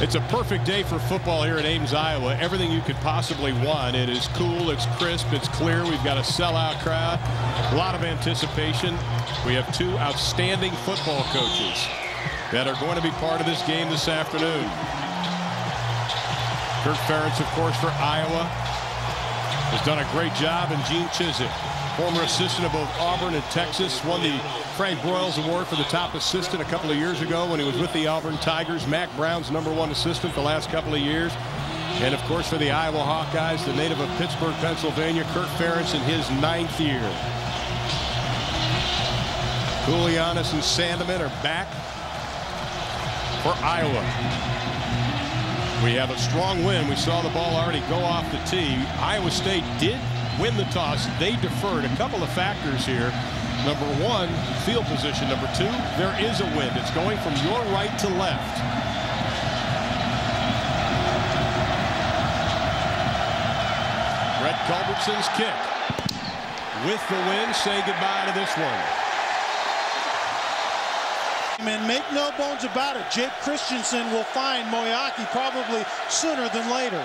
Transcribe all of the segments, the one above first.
It's a perfect day for football here at Ames, Iowa. Everything you could possibly want. It is cool, it's crisp, it's clear. We've got a sellout crowd, a lot of anticipation. We have two outstanding football coaches that are going to be part of this game this afternoon. Kirk Ferentz, of course, for Iowa, has done a great job, and Gene Chizik, former assistant of both Auburn and Texas, won the Frank Broyles Award for the top assistant a couple of years ago when he was with the Auburn Tigers. Mack Brown's number one assistant the last couple of years. And, of course, for the Iowa Hawkeyes, the native of Pittsburgh, Pennsylvania, Kirk Ferentz in his ninth year. Koulianos and Sandeman are back for Iowa. We have a strong win. We saw the ball already go off the tee. Iowa State did win the toss. They deferred. A couple of factors here. Number one, field position. Number two, there is a wind. It's going from your right to left. Bret Culbertson's kick. With the wind, say goodbye to this one. And make no bones about it, Jake Christensen will find Moeaki probably sooner than later.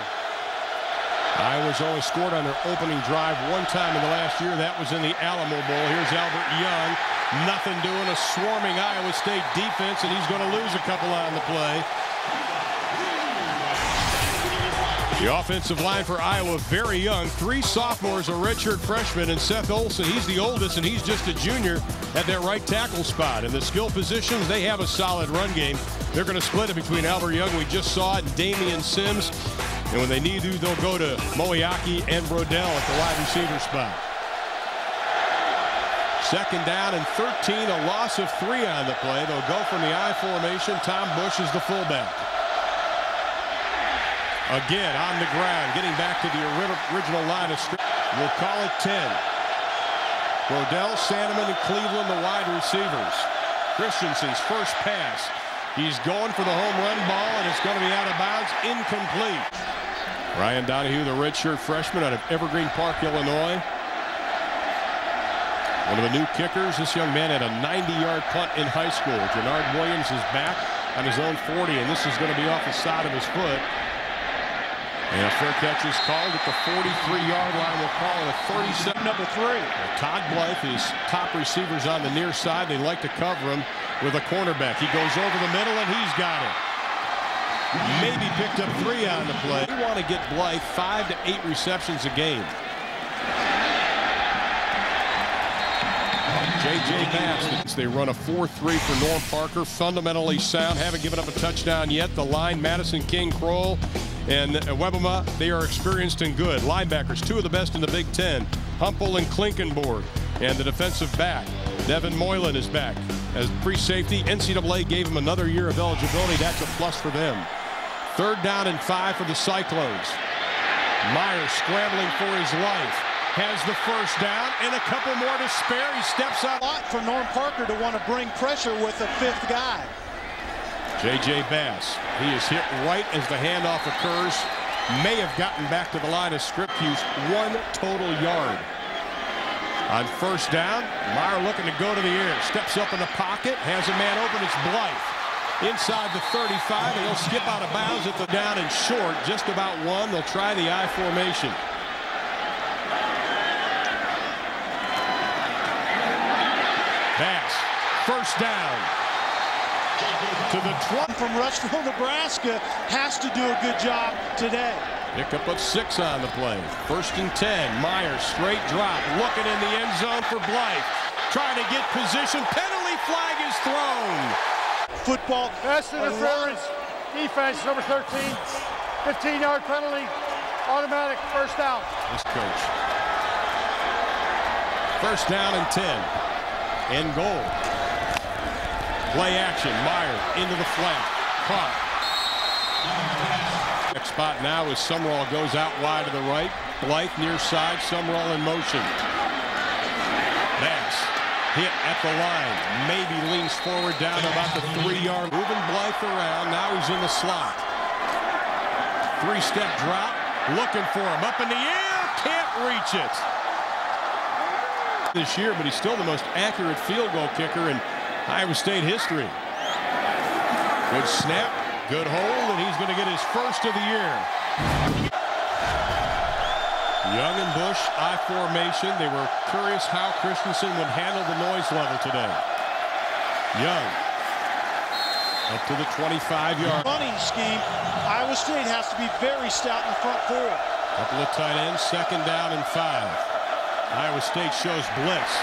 Iowa's only scored on their opening drive one time in the last year. That was in the Alamo Bowl. Here's Albert Young. Nothing doing. A swarming Iowa State defense, and he's going to lose a couple on the play. The offensive line for Iowa, very young. Three sophomores, a redshirt freshman, and Seth Olson. He's the oldest, and he's just a junior at that right tackle spot. In the skill positions, they have a solid run game. They're going to split it between Albert Young, we just saw it, and Damian Sims. And when they need to, they'll go to Moeaki and Brodell at the wide receiver spot. Second down and 13, a loss of three on the play. They'll go from the I formation. Tom Busch is the fullback. Again, on the ground, getting back to the original line of scrimmage. We'll call it 10. Brodell, Sandeman, and Cleveland, the wide receivers. Christensen's first pass. He's going for the home run ball, and it's going to be out of bounds, incomplete. Ryan Donahue, the redshirt freshman out of Evergreen Park, Illinois. One of the new kickers. This young man had a 90-yard punt in high school. Jannard Williams is back on his own 40, and this is going to be off the side of his foot. And a fair catch is called at the 43-yard line. We'll call it a 37. Number three. Todd Blythe, his top receivers on the near side. They like to cover him with a cornerback. He goes over the middle, and he's got it. Maybe picked up three on the play. We want to get Blythe five to eight receptions a game. J.J. Bass. They run a 4-3 for Norm Parker. Fundamentally sound. Haven't given up a touchdown yet. The line, Mattison King, Kroul, and Iwebema, they are experienced and good. Linebackers, two of the best in the Big Ten. Humpal and Klinkenborg. And the defensive back, Devan Moylan is back. As free safety, NCAA gave him another year of eligibility. That's a plus for them. Third down and five for the Cyclones. Meyer scrambling for his life. Has the first down and a couple more to spare. He steps out. A lot for Norm Parker to want to bring pressure with a fifth guy. J.J. Bass. He is hit right as the handoff occurs. May have gotten back to the line of script use. One total yard. On first down, Meyer looking to go to the air. Steps up in the pocket. Has a man open. It's Blythe inside the 35, and he'll skip out of bounds at the down and short, just about one. They'll try the I formation. Pass, first down. To the 20 from Rushville, Nebraska, has to do a good job today. Pick up a six on the play. First and 10. Meyer straight drop. Looking in the end zone for Blythe. Trying to get position. Penalty flag is thrown football. Pass interference. Defense, number 13. 15-yard penalty. Automatic first down. This coach. First down and 10. End goal. Play action. Meyer into the flat. Caught. Next spot now is Sumrall goes out wide to the right. Blythe near side. Sumrall in motion. Bass hit at the line. Maybe leans forward down about the three-yard. Moving Blythe around. Now he's in the slot. Three-step drop. Looking for him. Up in the air. Can't reach it. This year, but he's still the most accurate field goal kicker in Iowa State history. Good snap. Good hold. And he's going to get his first of the year. Young and Busch, I formation. They were curious how Christensen would handle the noise level today. Young up to the 25-yard. Running scheme, Iowa State has to be very stout in the front four. Couple of tight ends, second down and five. Iowa State shows blitz.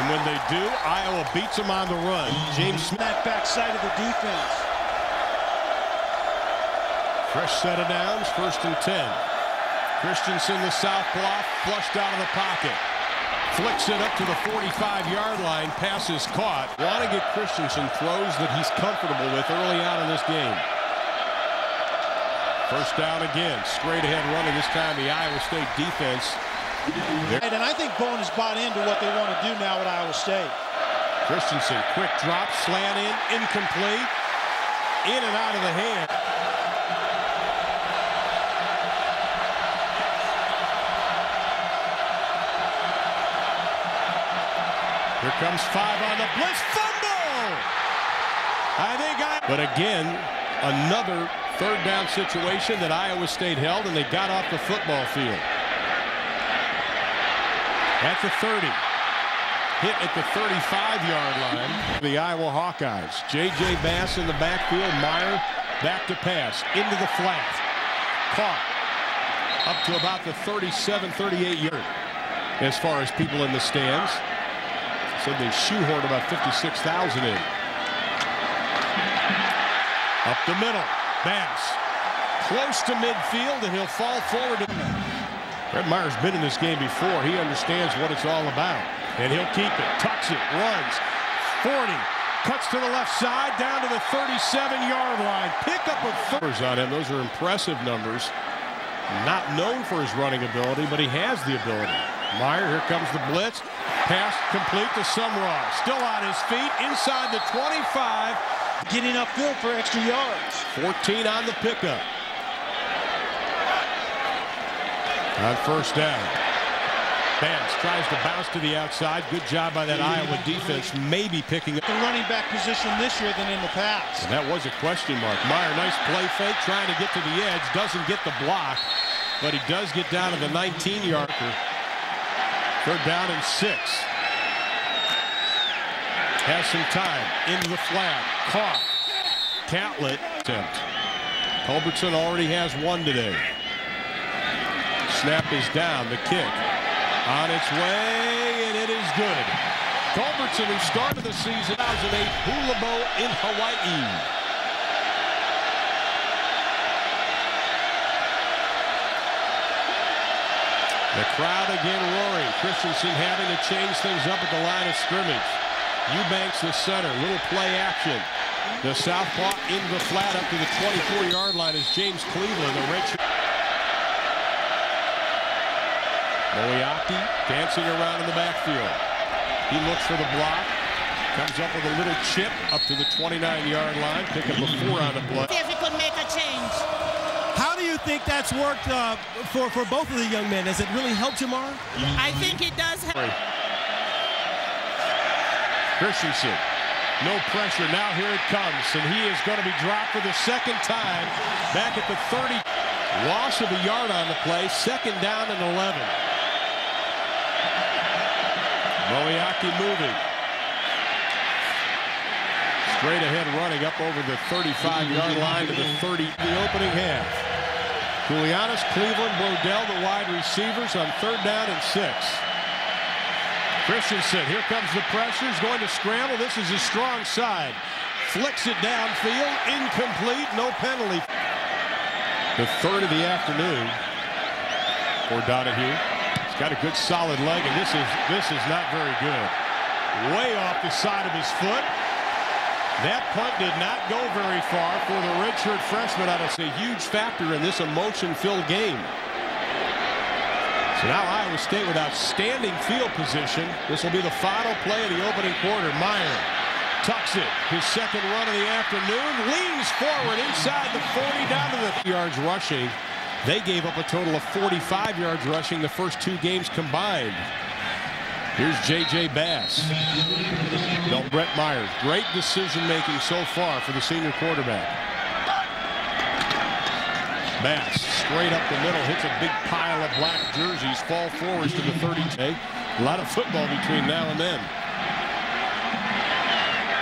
And when they do, Iowa beats them on the run. James Smith. That backside of the defense. Fresh set of downs, first and 10. Christensen, the south southpaw, flushed out of the pocket. Flicks it up to the 45-yard line. Pass is caught. Want to get Christensen throws that he's comfortable with early on in this game. First down again. Straight ahead running this time the Iowa State defense. And I think Bowen has bought into what they want to do now at Iowa State. Christensen, quick drop, slant in, incomplete. In and out of the hand. Comes five on the blitz. Fumble! I think I... But again, another third down situation that Iowa State held, and they got off the football field. At the 30. Hit at the 35-yard line. The Iowa Hawkeyes. J.J. Bass in the backfield. Meyer back to pass. Into the flat. Caught. Up to about the 37, 38 yard. As far as people in the stands. Said they shoehorned about 56,000 in. Up the middle. Bass. Close to midfield, and he'll fall forward. Fred Meyer's been in this game before. He understands what it's all about. And he'll keep it. Tucks it. Runs. 40. Cuts to the left side. Down to the 37-yard line. Pick up of numbers on him. Those are impressive numbers. Not known for his running ability, but he has the ability. Meyer, here comes the blitz. Pass complete to Sumrall. Still on his feet. Inside the 25. Getting upfield for extra yards. 14 on the pickup. On first down. Bass tries to bounce to the outside. Good job by that Iowa defense. Maybe picking up the running back position this year than in the past. And that was a question mark. Meyer, nice play fake, trying to get to the edge. Doesn't get the block, but he does get down to the 19-yarder. Third down and six. Has some time. Into the flat. Caught. Catlett attempt. Culbertson already has one today. Snap is down. The kick on its way, and it is good. Culbertson, who started the season 2008 Hula Bowl in Hawaii. The crowd again roaring. Christensen having to change things up at the line of scrimmage. Eubanks the center. Little play action. The southpaw into the flat up to the 24-yard line is James Cleveland, the redshirt. Moeaki dancing around in the backfield. He looks for the block. Comes up with a little chip up to the 29-yard line. Pick up a four on the play. See if he could make a change. How do you think that's worked uh, for, for both of the young men? Has it really helped Jamar? I think it does help. Christensen. No pressure. Now here it comes. And he is going to be dropped for the second time. Back at the 30. Loss of a yard on the play. Second down and 11. Moeaki moving. Straight ahead running up over the 35-yard line to the 30, the opening half. Koulianos, Cleveland, Brodell, the wide receivers on third down and six. Christensen, here comes the pressure. He's going to scramble. This is his strong side. Flicks it downfield. Incomplete. No penalty. The third of the afternoon for Donahue. He's got a good solid leg, and this is this is not very good. Way off the side of his foot. That punt did not go very far for the redshirt freshman. That's a huge factor in this emotion-filled game. So now Iowa State with outstanding field position. This will be the final play of the opening quarter. Meyer tucks it. His second run of the afternoon. Leans forward inside the 40 down to the yards rushing. They gave up a total of 45 yards rushing the first two games combined. Here's J.J. Bass. No, Brett Myers. Great decision making so far for the senior quarterback. Bass straight up the middle, hits a big pile of black jerseys, fall forwards to the 30. A lot of football between now and then.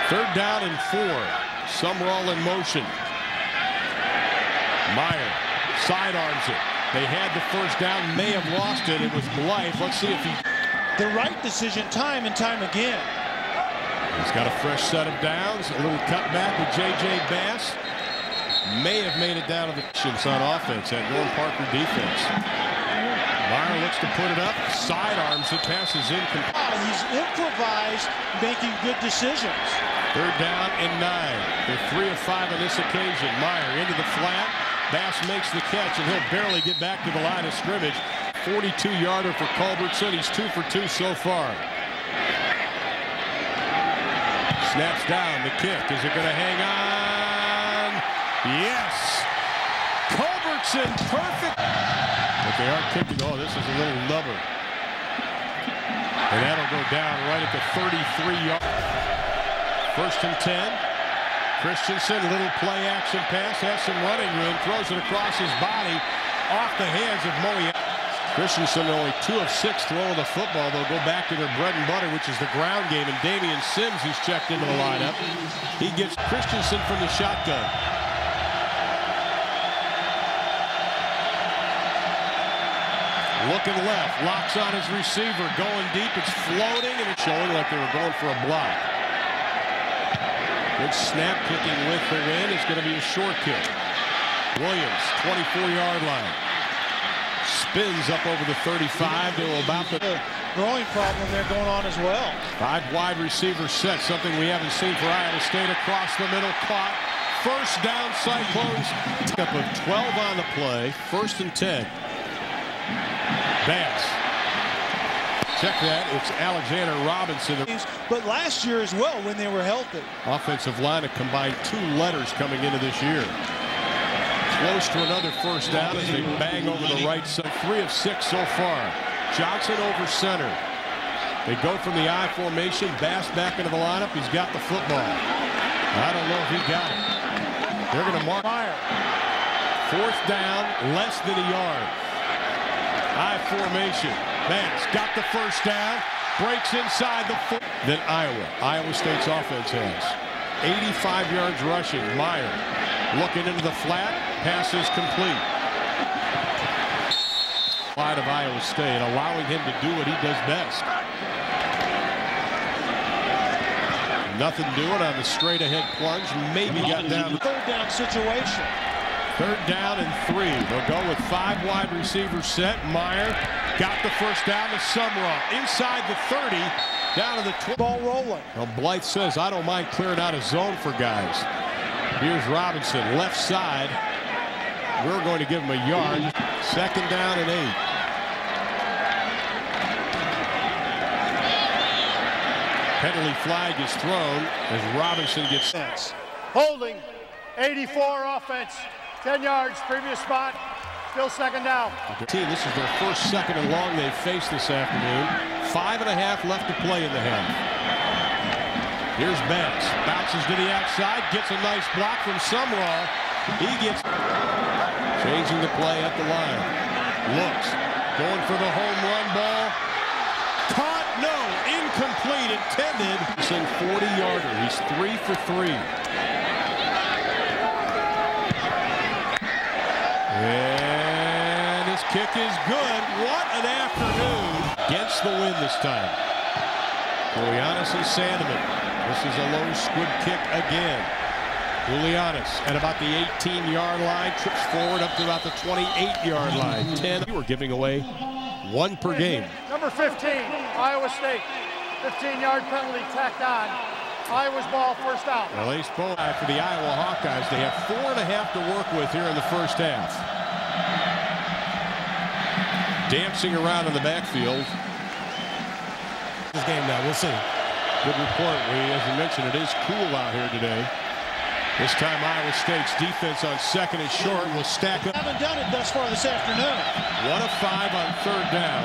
Third down and four. Sumrall in motion. Meyer sidearms it. They had the first down, may have lost it. It was Blythe. Let's see if he. The right decision time and time again. He's got a fresh set of downs. A little cutback with J.J. Bass. May have made it down to the chance on offense at Norm Parker defense. Meyer looks to put it up. Sidearms it. Passes in. Ah, he's improvised, making good decisions. Third down and nine. They're three of five on this occasion. Meyer into the flat. Bass makes the catch, and he'll barely get back to the line of scrimmage. 42-yarder for Culbertson. He's two for two so far. Snaps down. The kick. Is it going to hang on? Yes. Culbertson, perfect. But they are kicking. Oh, this is a little nubber. And that'll go down right at the 33-yard. First and 10. Christensen, little play action pass, has some running room, throws it across his body, off the hands of Moe. Christensen only two of six throwing the football. They'll go back to their bread and butter, which is the ground game. And Damian Sims, who's checked into the lineup, he gets Christensen from the shotgun. Looking left, locks on his receiver, going deep. It's floating, and it's showing like they were going for a block. Good snap kicking with the win. It's going to be a short kick. Williams, 24-yard line. Spins up over the 35 to about the growing problem there going on as well. Five wide receiver set, something we haven't seen for Iowa State across the middle. Caught. First down, Cyclones. Up of 12 on the play. First and 10. Bass. Check that. It's Alexander Robinson. But last year as well when they were healthy. Offensive line have combined two letters coming into this year. Close to another first down as they bang over the right side. Three of six so far. Johnson over center. They go from the I formation. Bass back into the lineup. He's got the football. I don't know if he got it. They're going to mark. Meyer. Fourth down, less than a yard. I formation. Bass got the first down. Breaks inside the four. Then Iowa. Iowa State's offense has. 85 yards rushing. Meyer looking into the flat. Pass is complete. Side of Iowa State, allowing him to do what he does best. Nothing doing on the straight ahead plunge. Maybe got down. Third down situation. Third down and three. They'll go with five wide receivers set. Meyer got the first down to Sumrall. Inside the 30, down to the 20. Ball rolling. Well, Blythe says, I don't mind clearing out a zone for guys. Here's Robinson, left side. We're going to give him a yard. Second down and eight. Penalty flag is thrown as Robinson gets Sense. Holding, 84 offense, 10 yards, previous spot, still second down. Team, this is their first second and long they've faced this afternoon. Five and a half left to play in the half. Here's Bass. Bounces to the outside. Gets a nice block from Sumrall. He gets changing the play at the line. Looks. Going for the home run ball. Caught. No. Incomplete. Intended. He's in 40-yarder. He's three for three. And his kick is good. What an afternoon. Against the win this time. Koulianos and Sandeman. This is a low squid kick again. Koulianos at about the 18-yard line. Trips forward up to about the 28-yard line. 10. We were giving away one per game. Number 15, Iowa State, 15-yard penalty tacked on. Iowa's ball, first out. Well, Ace Bowe for the Iowa Hawkeyes. They have four and a half to work with here in the first half. Dancing around in the backfield. This game now, we'll see. Good report. We, as you mentioned, it is cool out here today. This time Iowa State's defense on second and short will stack up. Haven't done it thus far this afternoon. One of five on third down.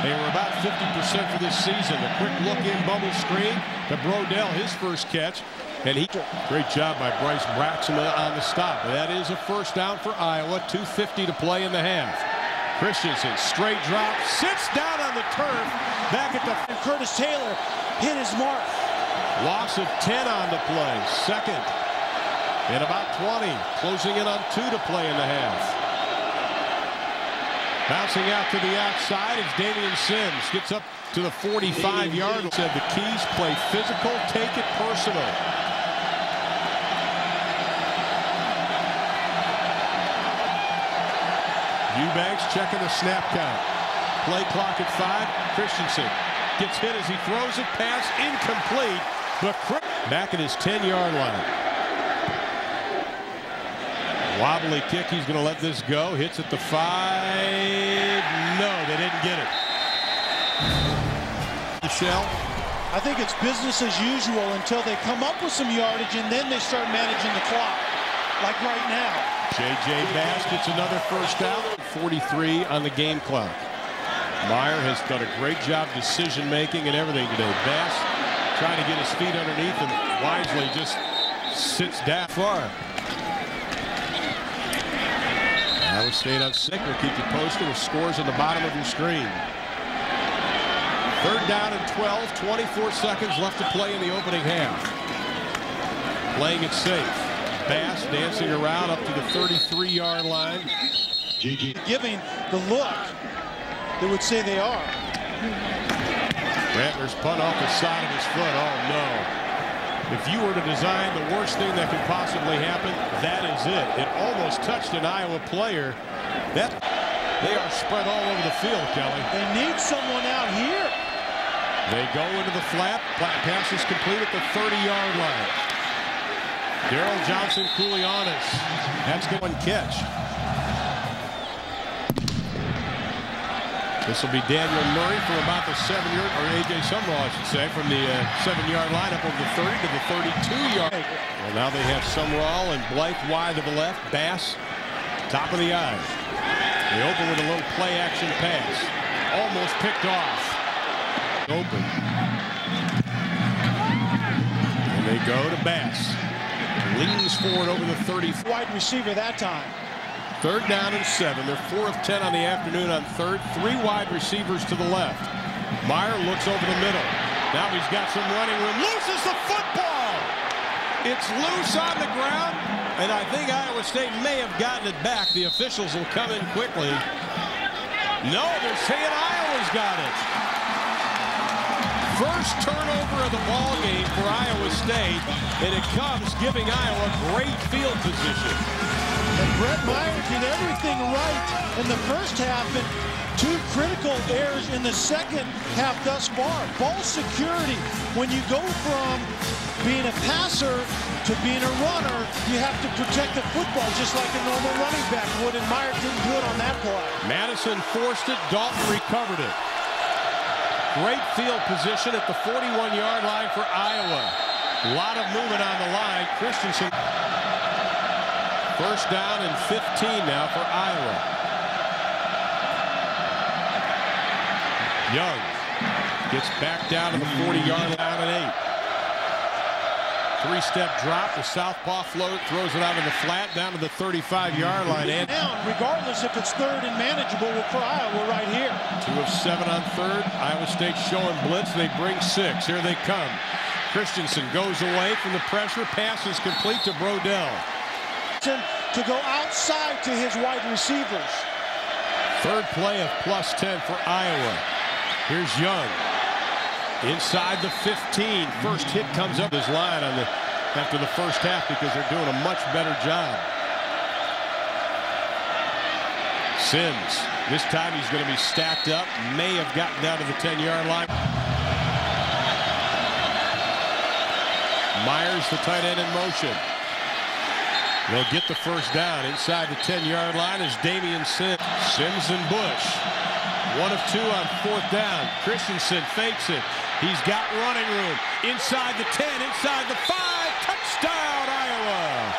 They were about 50% for this season. A quick look in bubble screen to Brodell, his first catch. And he, great job by Bryce Braxima on the stop. That is a first down for Iowa. 2.50 to play in the half. Christensen, straight drop, sits down on the turf. Back at the. And Curtis Taylor hit his mark. Loss of 10 on the play. Second and about 20. Closing in on two to play in the half. Bouncing out to the outside is Damian Sims. Gets up to the 45-yard. Said the keys play physical, take it personal. Eubanks checking the snap count. Play clock at five. Christensen gets hit as he throws it. Pass incomplete. But back at his 10-yard line. Wobbly kick. He's going to let this go. Hits at the five. No, they didn't get it. Michelle. I think it's business as usual until they come up with some yardage and then they start managing the clock, like right now. J.J. Bass gets another first down. 43 on the game clock. Meyer has done a great job decision making and everything today. Bass trying to get his feet underneath and wisely just sits down far. Iowa State on sick. We'll keep you posted with scores at the bottom of your screen. Third down and 12, 24 seconds left to play in the opening half. Playing it safe. Bass dancing around up to the 33-yard line. Giving the look that would say they are. Rattler's punt off the side of his foot. Oh, no. If you were to design the worst thing that could possibly happen, that is it. It almost touched an Iowa player. That They are spread all over the field, Kelly. They need someone out here. They go into the flat. Pass is complete at the 30-yard line. Daryl Johnson Koulianos. That's one catch. This will be Daniel Murray from about the seven-yard, or A.J. Sumrall, I should say, from the uh, seven-yard line up over the 30 to the 32-yard. Well, now they have Sumrall and Blythe wide to the left. Bass, top of the eye. They open with a little play-action pass. Almost picked off. Open. And they go to Bass. Leans forward over the 30. Wide receiver that time. Third down and seven. They're four of ten on the afternoon on third. Three wide receivers to the left. Meyer looks over the middle. Now he's got some running room. Loses the football. It's loose on the ground. And I think Iowa State may have gotten it back. The officials will come in quickly. No, they're saying Iowa's got it. First turnover of the ball game for Iowa State, and it comes giving Iowa great field position. And Bret Meyer did everything right in the first half and two critical errors in the second half thus far. Ball security, when you go from being a passer to being a runner, you have to protect the football just like a normal running back would, and Meyer didn't do it on that play. Mattison forced it. Dalton recovered it. Great field position at the 41-yard line for Iowa. A lot of movement on the line. Christensen. First down and 15 now for Iowa. Young gets back down to the 40-yard line and eight. Three-step drop. The southpaw float throws it out of the flat down to the 35-yard line. And down, regardless if it's third and manageable for Iowa right here. Two of seven on third. Iowa State showing blitz. They bring six. Here they come. Christensen goes away from the pressure. Pass is complete to Brodell. To go outside to his wide receivers. Third play of plus 10 for Iowa. Here's Young. Inside the 15. First hit comes up his line on the after the first half because they're doing a much better job. Sims. This time he's going to be stacked up. May have gotten down to the 10-yard line. Myers, the tight end in motion. They'll get the first down inside the 10-yard line is Damian Sims. Sims and Busch. One of two on fourth down. Christensen fakes it. He's got running room. Inside the 10, inside the 5. Touchdown, Iowa.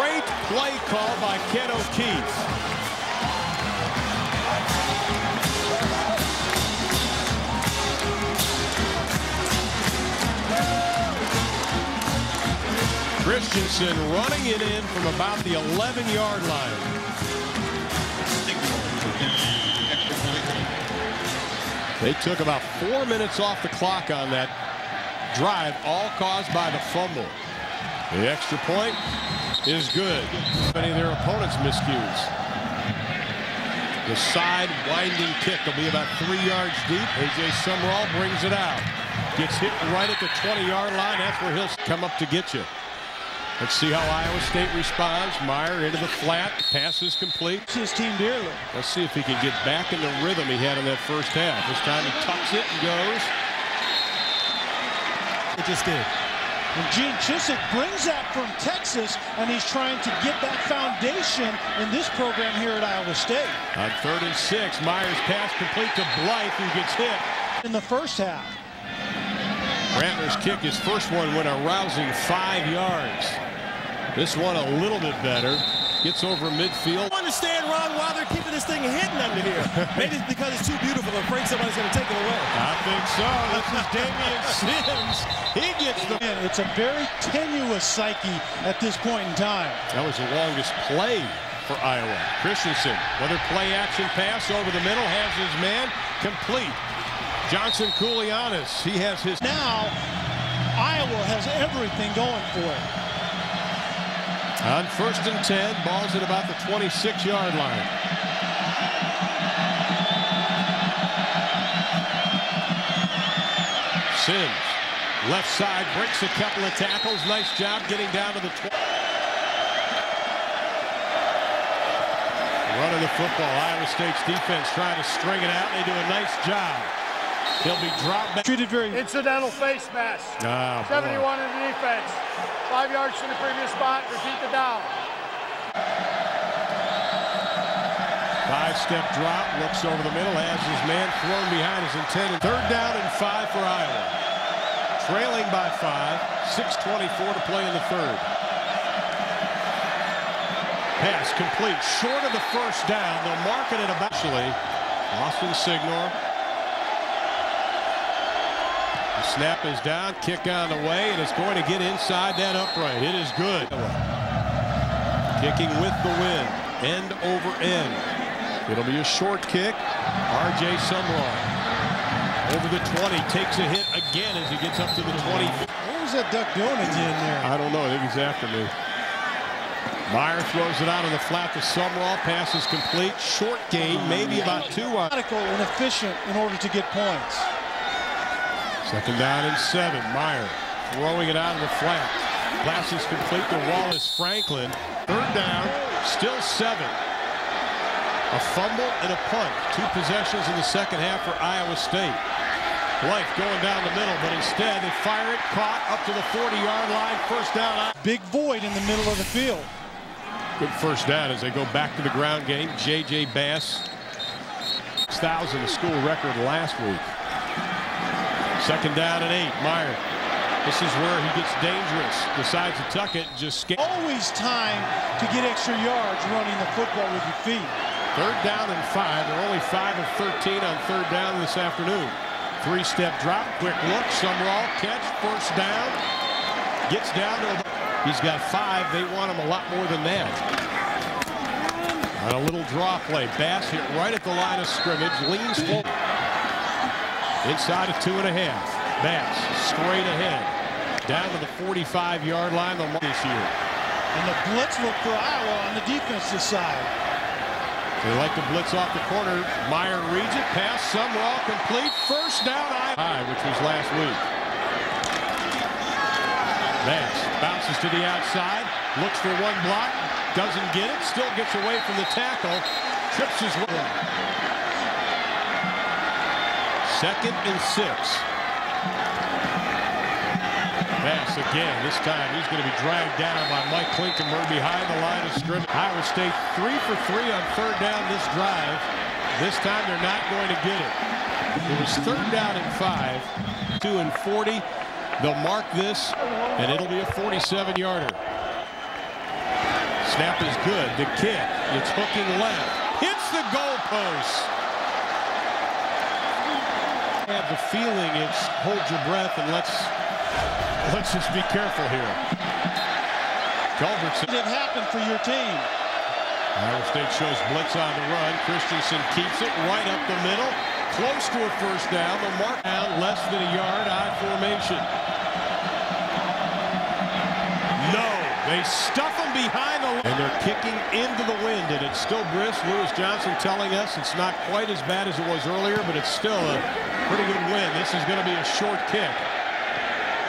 Great play call by Ken O'Keefe. Christensen running it in from about the 11-yard line. They took about four minutes off the clock on that drive, all caused by the fumble. The extra point is good. Many of their opponents' miscues. The side winding kick will be about three yards deep. A.J. Sumrall brings it out. Gets hit right at the 20-yard line. That's where he'll come up to get you. Let's see how Iowa State responds. Meyer into the flat. Pass is complete. His team dearly. Let's see if he can get back in the rhythm he had in that first half. This time he tucks it and goes. It just did. And Gene Chizik brings that from Texas, and he's trying to get that foundation in this program here at Iowa State. On third and six, Meyer's pass complete to Blythe, who gets hit. In the first half. Grantler's kick, his first one went a rousing five yards. This one a little bit better. Gets over midfield. I understand, Ron, why they're keeping this thing hidden under here. Maybe it's because it's too beautiful. They're afraid somebody's going to take it away. I think so. This is Damian Sims. He gets the... Man, it's a very tenuous psyche at this point in time. That was the longest play for Iowa. Christensen, another play action pass over the middle, has his man complete. Johnson Koulianos, he has his... Now, Iowa has everything going for it. On first and 10, ball's at about the 26-yard line. Sims, left side, breaks a couple of tackles. Nice job getting down to the 20. Running the football. Iowa State's defense trying to string it out. They do a nice job. He'll be dropped back. Treated very Incidental face mask. Oh, 71 in the defense. Five yards from the previous spot. Repeat the down. Five-step drop, looks over the middle, has his man thrown behind his intended. Third down and five for Iowa. Trailing by five, 6.24 to play in the third. Pass complete, short of the first down. They'll mark it at eventually. Austin Signor. The snap is down, kick on the way, and it's going to get inside that upright. It is good. Kicking with the wind, end over end. It'll be a short kick. R.J. Sumrall over the 20, takes a hit again as he gets up to the 20. What was that duck doing end there? I don't know. I think he's after me. Meyer throws it out on the flat to Sumrall. Pass is complete. Short game, oh, maybe about two. on- Methodical and efficient in order to get points. Second down and seven. Meyer throwing it out of the flat. Pass is complete to Wallace Franklin. Third down, still seven. A fumble and a punt. Two possessions in the second half for Iowa State. Blythe going down the middle, but instead they fire it, caught up to the 40-yard line. First down. Big void in the middle of the field. Good first down as they go back to the ground game. J.J. Bass, 6,000, the school record last week. Second down and eight. Meyer. This is where he gets dangerous. Decides to tuck it. Just skate. Always time to get extra yards running the football with your feet. Third down and five. They're only five of 13 on third down this afternoon. Three-step drop. Quick look. Sumrall catch. First down. Gets down to. He's got five. They want him a lot more than that. On a little draw play. Bass hit right at the line of scrimmage. Leans forward. Inside of two and a half. Bass straight ahead. Down to the 45-yard line this year. And the blitz look for Iowa on the defensive side. They like to blitz off the corner. Meyer reads it. Pass. Sumrall complete. First down. High, which was last week. Bass bounces to the outside. Looks for one block. Doesn't get it. Still gets away from the tackle. Trips his way. Second and six. Bass again. This time he's going to be dragged down by Mike Klinkenborg behind the line of scrimmage. Iowa State three for three on third down this drive. This time they're not going to get it. It was third down and five. Two and 40. They'll mark this, and it'll be a 47-yarder. Snap is good. The kick. It's hooking left. Hits the goalpost. I have the feeling it's hold your breath and let's let's just be careful here. Culbertson. It happened for your team. Iowa State shows blitz on the run. Christensen keeps it right up the middle. Close to a first down. The mark down less than a yard. I formation. No. They stuff him behind the line. And they're kicking into the wind. And it's still brisk. Lewis Johnson telling us it's not quite as bad as it was earlier, but it's still a pretty good win. This is going to be a short kick.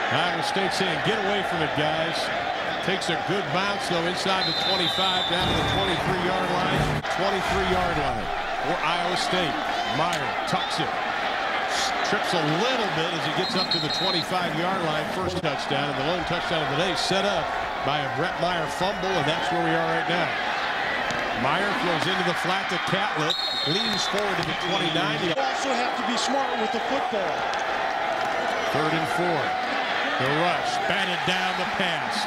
Iowa State saying, get away from it, guys. Takes a good bounce, though, inside the 25, down to the 23-yard line. 23-yard line for Iowa State. Meyer tucks it. Trips a little bit as he gets up to the 25-yard line. First touchdown, and the lone touchdown of the day set up by a Bret Meyer fumble, and that's where we are right now. Meyer throws into the flat to Catlett. Leans forward to the 29. You also have to be smart with the football. Third and four. The rush, batted down the pass.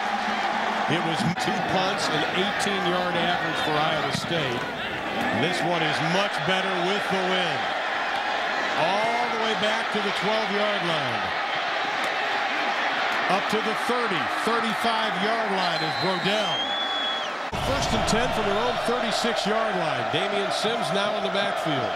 It was two punts, an 18-yard average for Iowa State. This one is much better with the wind. All the way back to the 12-yard line. Up to the 30, 35-yard line is Brodell. First and 10 from their own 36-yard line. Damian Sims now in the backfield.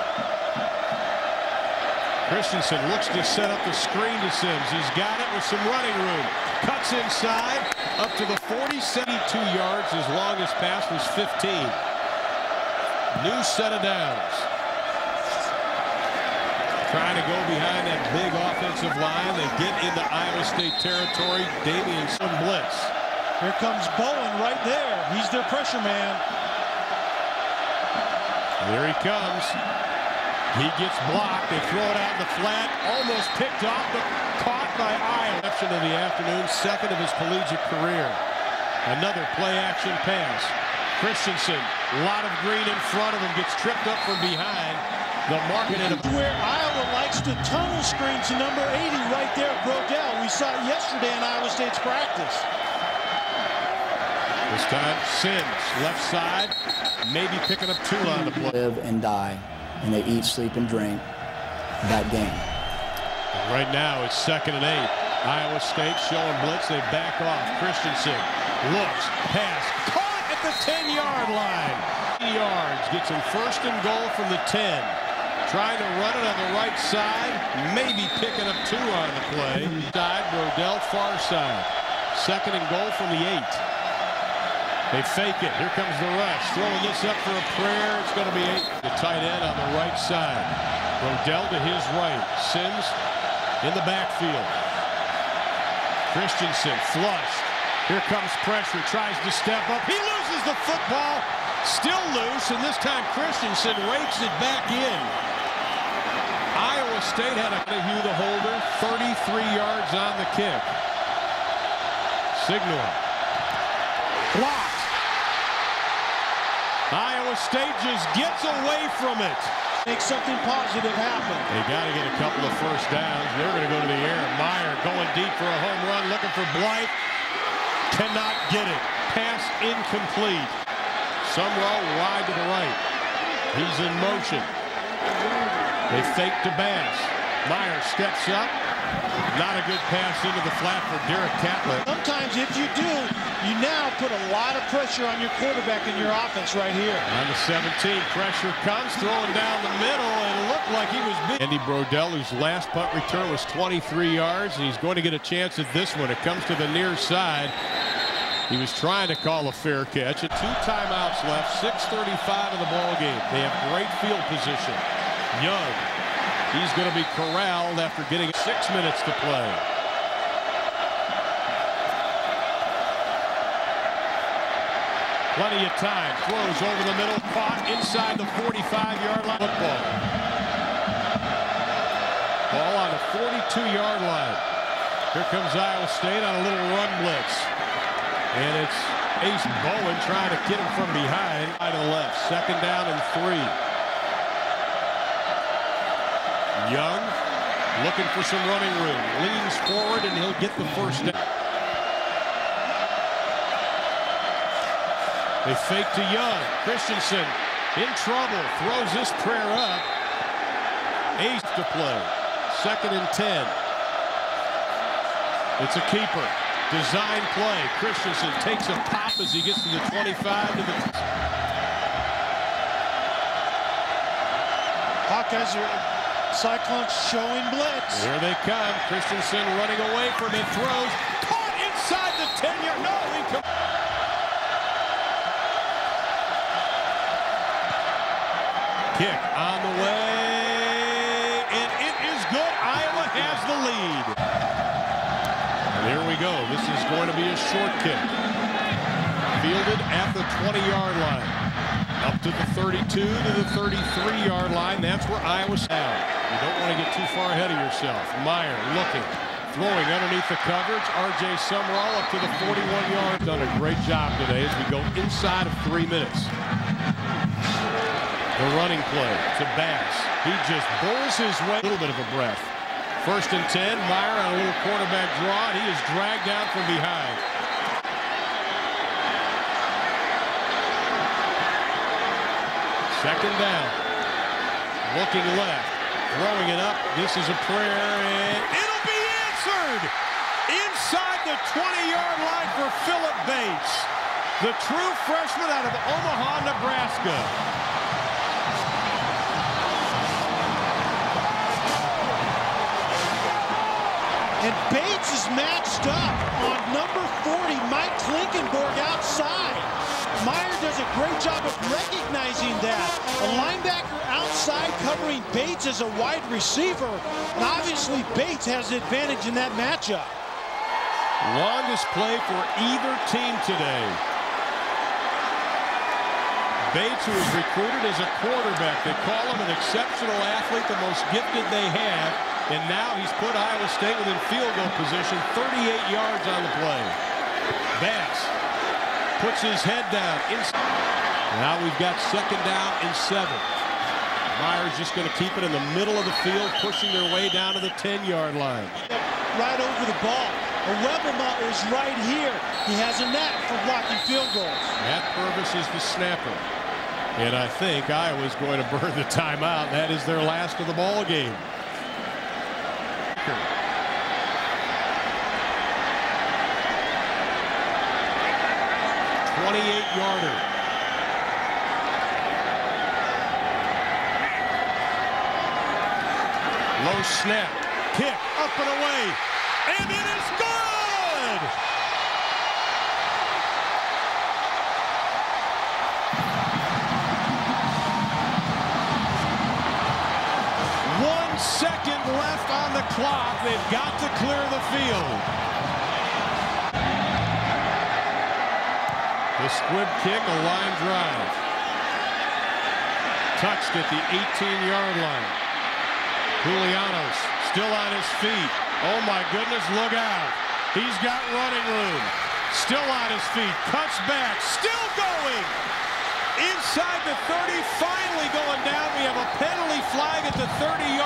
Christensen looks to set up the screen to Sims. He's got it with some running room. Cuts inside up to the 40, 72 yards. His longest pass was 15. New set of downs. Trying to go behind that big offensive line. They get into Iowa State territory. Damian some blitz. Here comes Bowen right there. He's their pressure man. There he comes. He gets blocked. They throw it out in the flat. Almost picked off, but caught by Iowa. Reception of the afternoon, second of his collegiate career. Another play-action pass. Christensen, a lot of green in front of him, gets tripped up from behind. The market in a... Where Iowa likes to tunnel screen to number 80 right there, Brodell. We saw it yesterday in Iowa State's practice. This time, Sims, left side, maybe picking up two on the play. Live and die and they eat, sleep, and drink that game. Right now, it's second and eight. Iowa State showing blitz. They back off. Christensen looks, pass, caught at the 10-yard line. Yards gets him first and goal from the 10. Trying to run it on the right side, maybe picking up two on the play. Side, Brodell far side. Second and goal from the eight. They fake it. Here comes the rush. Throwing this up for a prayer. It's going to be eight. The tight end on the right side. Brodell to his right. Sims in the backfield. Christensen flushed. Here comes pressure. Tries to step up. He loses the football. Still loose. And this time Christensen rakes it back in. Iowa State had a Hugh the holder. 33 yards on the kick. Signal. Blocked. Iowa State just gets away from it. Make something positive happen. They got to get a couple of first downs. They're going to go to the air. Meyer going deep for a home run, looking for Blythe. Cannot get it. Pass incomplete. Sumrall wide to the right. He's in motion. They fake to Bass. Meyer steps up. Not a good pass into the flat for Derek Catlett. Sometimes if you do, you now put a lot of pressure on your quarterback in your offense right here. On the 17, pressure comes, throwing down the middle, and it looked like he was big. Andy Brodell, whose last punt return was 23 yards, and he's going to get a chance at this one. It comes to the near side. He was trying to call a fair catch. Two timeouts left, 6.35 in the ball game. They have great field position. Young, he's going to be corralled after getting six minutes to play. Plenty of time. Throws over the middle. Caught inside the 45-yard line. Football. Ball on the 42-yard line. Here comes Iowa State on a little run blitz. And it's Ace Bowen trying to get him from behind. To the left. Second down and three. Young looking for some running room. Leans forward and he'll get the first down. They fake to Young. Christensen in trouble. Throws this prayer up. Ace to play. Second and 10. It's a keeper. Design play. Christensen takes a pop as he gets to the 25 to the. Hawkeyes are Cyclones showing blitz. Here they come. Christensen running away from it. Throws. Caught inside the 10-yard. No, incomplete. Kick on the way. And it is good. Iowa has the lead. And here we go. This is going to be a short kick. Fielded at the 20-yard line. Up to the 32 to the 33-yard line. That's where Iowa's out. You don't want to get too far ahead of yourself. Meyer looking, throwing underneath the coverage. R.J. Sumrall up to the 41-yard. Done a great job today as we go inside of three minutes. The running play to Bass. He just bowls his way. A little bit of a breath. First and 10. Meyer on a little quarterback draw. He is dragged out from behind. Second down. Looking left. Throwing it up. This is a prayer, and it'll be answered! Inside the 20-yard line for Philip Bates. The true freshman out of Omaha, Nebraska. And Bates is matched up on number 40, Mike Klinkenborg outside. Meyer does a great job of recognizing that. A linebacker outside covering Bates as a wide receiver. And obviously Bates has the advantage in that matchup. Longest play for either team today. Bates, who was recruited as a quarterback. They call him an exceptional athlete, the most gifted they have. And now he's put Iowa State within field goal position, 38 yards on the play. Bass puts his head down. Now we've got second down and seven. Myers just going to keep it in the middle of the field, pushing their way down to the 10-yard line. Right over the ball. Iwebema is right here. He has a knack for blocking field goals. Matt Purvis is the snapper. And I think Iowa's going to burn the timeout. That is their last of the ball game. 28-yarder. Low snap. Kick up and away. And it is good! Clock. They've got to clear the field. The squib kick, a line drive. Touched at the 18-yard line. Koulianos still on his feet. Oh, my goodness, look out. He's got running room. Still on his feet. Cuts back. Still going. Inside the 30, finally going down. We have a penalty flag at the 30-yard